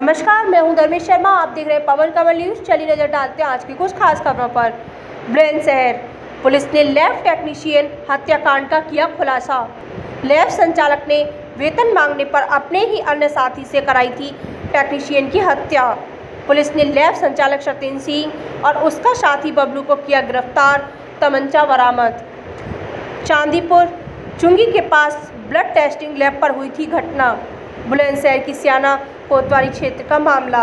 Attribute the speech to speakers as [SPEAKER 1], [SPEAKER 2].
[SPEAKER 1] नमस्कार, मैं हूँ धर्मेश शर्मा, आप देख रहे हैं पवन कमल न्यूज़। चलिए नज़र डालते हैं आज की कुछ खास खबरों पर। ब्रेन शहर, पुलिस ने लैब टेक्नीशियन हत्याकांड का किया खुलासा। लैब संचालक ने वेतन मांगने पर अपने ही अन्य साथी से कराई थी टेक्नीशियन की हत्या। पुलिस ने लैब संचालक सत्येंद्र सिंह और उसका साथी बबलू को किया गिरफ़्तार, तमंचा बरामद। चांदीपुर, चुंगी के पास ब्लड टेस्टिंग लैब पर हुई थी घटना। बुलंदशहर की सियाना कोतवाली क्षेत्र का मामला।